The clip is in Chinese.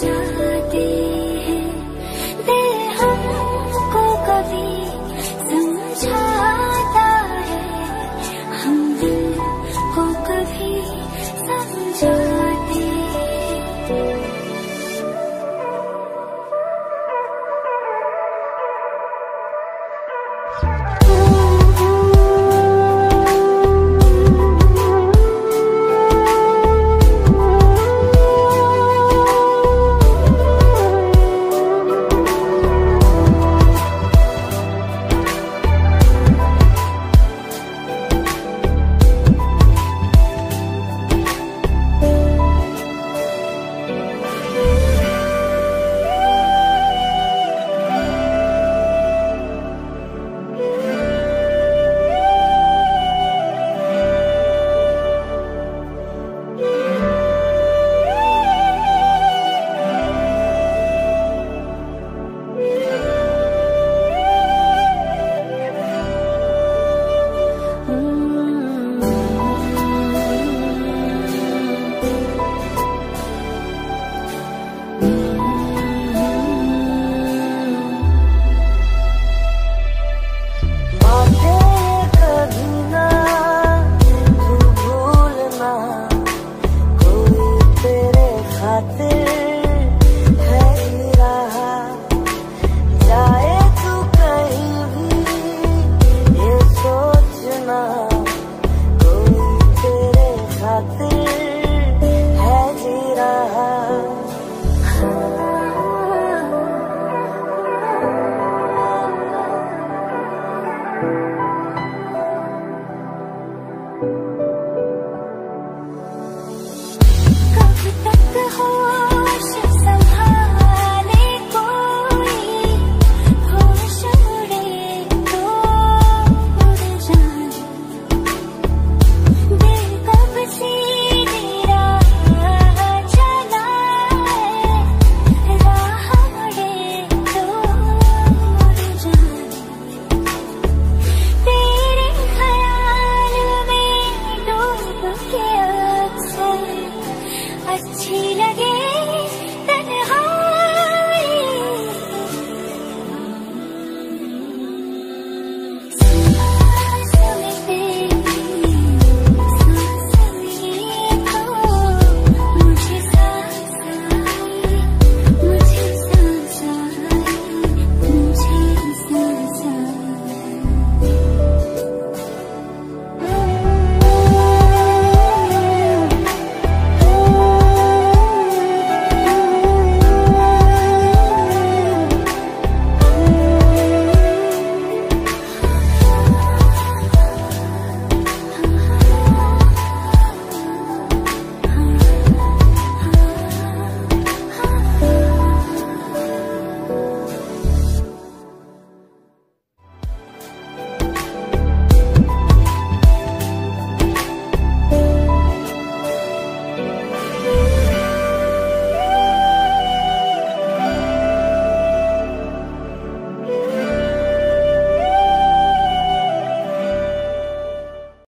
这地。